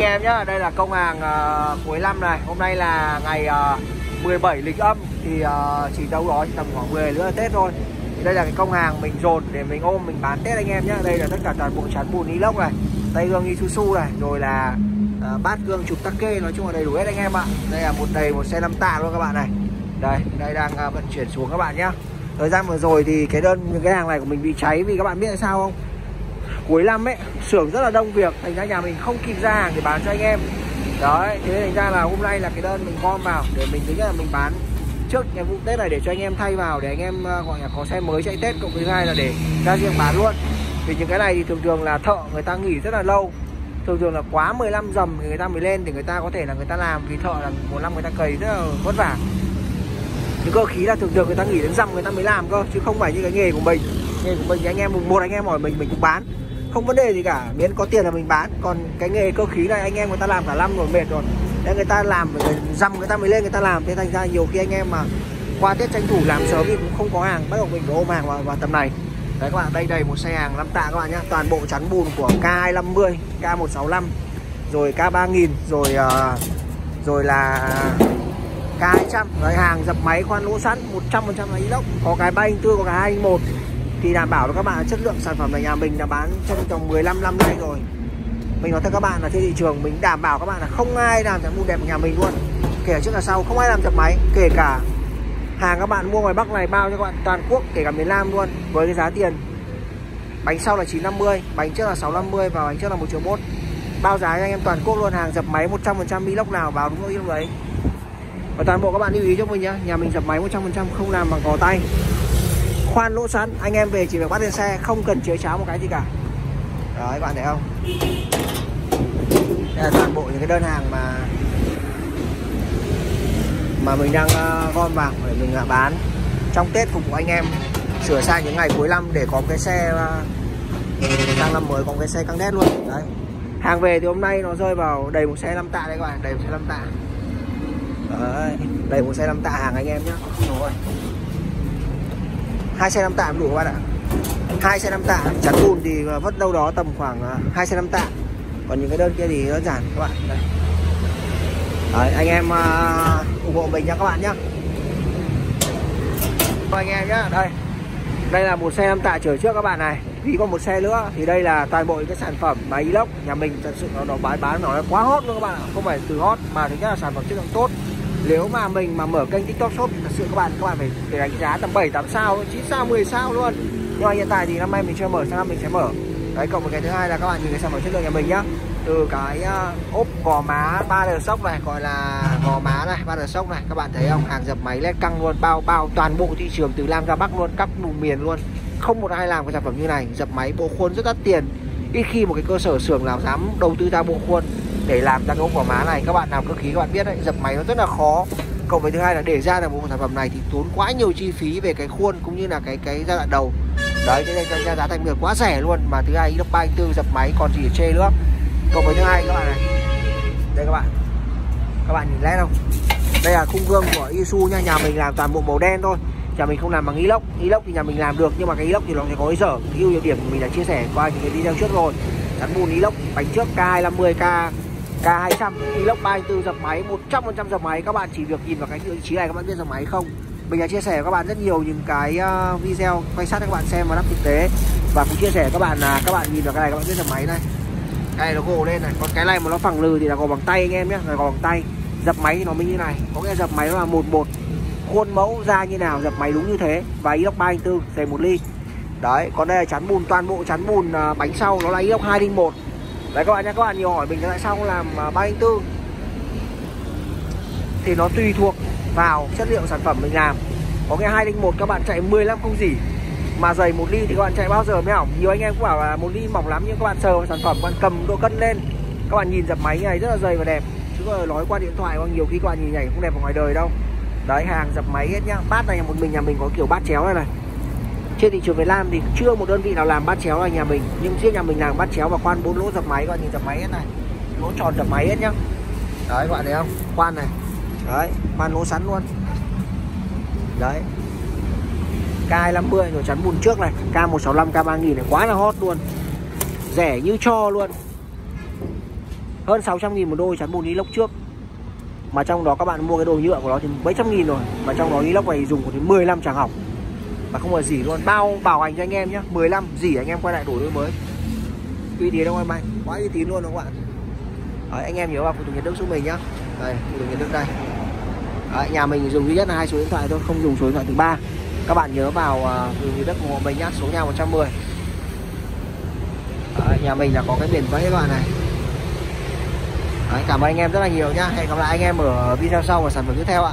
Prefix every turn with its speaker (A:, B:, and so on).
A: Anh em nhá, đây là công hàng uh, cuối năm này. Hôm nay là ngày ờ, uh, 17 lịch âm Thì uh, chỉ đâu đó tầm khoảng 10 nữa là Tết thôi. Thì Đây là cái công hàng mình dồn để mình ôm mình bán Tết anh em nhá. Đây là tất cả toàn bộ chắn bùn inox này Tay gương Isuzu này Rồi là uh, bát gương chụp tắc kê Nói chung là đầy đủ hết anh em ạ. Đây là một đầy một xe 5 tạ luôn các bạn này. Đây, đây đang uh, vận chuyển xuống các bạn nhá. Thời gian vừa rồi thì cái đơn những cái hàng này của mình bị cháy Vì các bạn biết là sao không? Cuối năm ấy, xưởng rất là đông việc, thành ra nhà mình không kịp ra hàng để bán cho anh em. Đấy, thế thành ra là hôm nay là cái đơn mình gom vào để mình thứ nhất là mình bán trước cái vụ tết này để cho anh em thay vào, để anh em ờ, gọi là có xe mới chạy tết, cộng thứ hai là để ra riêng bán luôn. Vì những cái này thì thường thường là thợ người ta nghỉ rất là lâu, thường thường là quá 15 dầm thì người ta mới lên để người ta có thể là người ta làm, vì thợ là một năm người ta cày rất là vất vả. Những cơ khí là thường thường người ta nghỉ đến dầm người ta mới làm cơ, chứ không phải như cái nghề của mình. Nghề của mình thì anh em, một anh em hỏi mình mình cũng bán không vấn đề gì cả. Miễn có tiền là mình bán. Còn cái nghề cơ khí này anh em người ta làm cả năm rồi mệt rồi. Nên người ta làm phải dăm người ta mới lên người ta làm. Thế thành ra nhiều khi anh em mà qua tết tranh thủ làm sớm thì cũng không có hàng. Bắt đầu mình phải ôm hàng vào, vào tầm này. Đấy các bạn đây đầy một xe hàng 5 tạ các bạn nhá. Toàn bộ chắn bùn của K250 K165 rồi K3000 rồi uh, rồi là K200 đấy hàng dập máy khoan lỗ sẵn 100% là inox. Có cái 304 có cái 201 thì đảm bảo với các bạn chất lượng sản phẩm này nhà mình đã bán trong vòng 15 năm nay rồi. Mình nói thật các bạn là trên thị trường mình đảm bảo các bạn là không ai làm được mua đẹp của nhà mình luôn. Kể trước là sau, không ai làm chập máy, kể cả hàng các bạn mua ngoài Bắc này bao cho các bạn, toàn quốc, kể cả miền Nam luôn, với cái giá tiền bánh sau là 950 bánh trước là 650 và bánh trước là 1 triệu mốt. Bao giá cho anh em toàn quốc luôn, hàng dập máy 100% inox nào vào đúng lúc đấy. Và toàn bộ các bạn lưu ý cho mình nhá, nhà mình dập máy 100% không làm bằng gò tay khoan lỗ sẵn, anh em về chỉ việc bắt lên xe, không cần chứa cháo một cái gì cả. Đấy, bạn thấy không? Đây là toàn bộ những cái đơn hàng mà mà mình đang ờ, gom vào để mình ờ, bán. Trong Tết phục vụ anh em, sửa sang những ngày cuối năm để có cái xe ờ, sang năm mới có cái xe căng đét luôn. Đấy. Hàng về thì hôm nay nó rơi vào đầy một xe năm tạ đấy các bạn, đầy một xe năm tạ. Đấy, đầy một xe năm tạ hàng anh em nhé rồi hai xe năm tạ đủ các bạn ạ? Hai xe năm tạ chắn bùn thì vất đâu đó tầm khoảng à, hai xe năm tạ. Còn những cái đơn kia thì đơn giản các bạn. Đây. Đấy, anh em uh, ủng hộ mình nha các bạn nhé anh em nhé đây. Đây là một xe năm tạ chở trước các bạn này. Vì có một xe nữa thì đây là toàn bộ cái sản phẩm máy inox nhà mình thật sự nó, nó bán bán nó quá hot luôn các bạn ạ. Không phải từ hot mà thứ nhất là sản phẩm chất lượng tốt nếu mà mình mà mở kênh tiktok shop thì thật sự các bạn các bạn phải, phải đánh giá tầm 7 8 sao 9 sao 10 sao luôn. Nhưng mà hiện tại thì năm nay mình chưa mở sang năm mình sẽ mở. Đấy cộng một cái thứ hai là các bạn nhìn cái sản phẩm chất lượng nhà mình nhá. Từ cái uh, ốp gò má ba đờ sốc này gọi là gò má này ba đờ sốc này các bạn thấy không? Hàng dập máy led căng luôn bao bao toàn bộ thị trường từ nam ra bắc luôn các vùng miền luôn. Không một ai làm cái sản phẩm như này. Dập máy bộ khuôn rất đắt tiền ít khi một cái cơ sở xưởng nào dám đầu tư ra bộ khuôn để làm ra cái ống gò má này, các bạn làm cơ khí các bạn biết đấy, dập máy nó rất là khó. Cộng với thứ hai là để ra được một sản phẩm này thì tốn quá nhiều chi phí về cái khuôn cũng như là cái cái giai đoạn đầu. Đấy, thế nên ra giá thành được quá rẻ luôn, mà thứ hai inox 34 dập máy còn gì để chê nữa. Cộng với thứ hai các bạn này. Đây các bạn. Các bạn nhìn led không? Đây là khung gương của Isu nha, nhà mình làm toàn bộ màu đen thôi nhà mình không làm bằng inox. Inox thì nhà mình làm được, nhưng mà cái inox thì nó sẽ có cái dở cái ưu nhược điểm mình đã chia sẻ qua những cái video trước rồi. Chắn bùn inox, bánh trước K250 K K200 inox 34 dập máy 100% dập máy. Các bạn chỉ việc nhìn vào cái vị trí này các bạn biết dập máy không. Mình đã chia sẻ với các bạn rất nhiều những cái ờ, video quay sát cho các bạn xem và lắp thực tế. Và cũng chia sẻ với các bạn là các bạn nhìn vào cái này các bạn biết dập máy này. Đây nó gồ lên này. Còn cái này mà nó phẳng lừ thì là gò bằng tay anh em nhé. Là gò bằng tay. Dập máy thì nó mới như này. Có nghĩa dập máy nó là một một khuôn mẫu ra như nào dập máy đúng như thế. Và inox 304 dày một ly. Đấy còn đây là chắn bùn, toàn bộ chắn bùn à, bánh sau nó là inox 201 đấy, các bạn nhé các bạn nhiều hỏi mình tại sao không làm à, 304 thì nó tùy thuộc vào chất liệu sản phẩm mình làm. Có cái 201 các bạn chạy 15 không gì mà dày một ly thì các bạn chạy bao giờ mới hỏng? Nhiều anh em cũng bảo là một ly mỏng lắm, nhưng các bạn sờ vào sản phẩm, các bạn cầm độ cân lên. Các bạn nhìn dập máy này rất là dày và đẹp. Chứ mà nói qua điện thoại hoặc nhiều khi các bạn nhìn nhảy không đẹp ở ngoài đời đâu đấy, hàng dập máy hết nhá. Bát này một mình nhà mình có kiểu bát chéo này này. Trên thị trường Việt Nam thì chưa một đơn vị nào làm bát chéo là nhà mình. Nhưng riêng nhà mình làm bát chéo và quan bốn lỗ dập máy các bạn nhìn dập máy hết này. Lỗ tròn dập máy hết nhá. Đấy, các bạn thấy không? Quan này. Đấy khoan lỗ sắn luôn. Đấy. K250 rồi chắn bùn trước này. K165 K3000 này, quá là hot luôn. Rẻ như cho luôn. Hơn 600 nghìn một đôi chắn bùn lốc trước mà trong đó các bạn mua cái đồ nhựa của nó thì mấy trăm nghìn rồi. Mà trong đó inox này dùng có đến 15 tràng học. Mà không có gì luôn. Bao bảo hành cho anh em nhé 15 gì anh em quay lại đổi đôi mới. Uy tín đâu em anh quá uy tín luôn đúng không các bạn Đấy, anh em nhớ vào phụ tùng nhiệt đức giúp mình nhá. Đây phụ tùng nhiệt đức đây. Đấy, nhà mình dùng duy nhất là hai số điện thoại thôi không dùng số điện thoại thứ ba. Các bạn nhớ vào uh, phụ tùng nhiệt đức ủng hộ mình nhá. Số nhà 110 Đấy, nhà mình là có cái biển vẫy các bạn này. Đấy, cảm ơn anh em rất là nhiều nhá hẹn gặp lại anh em ở video sau và sản phẩm tiếp theo ạ.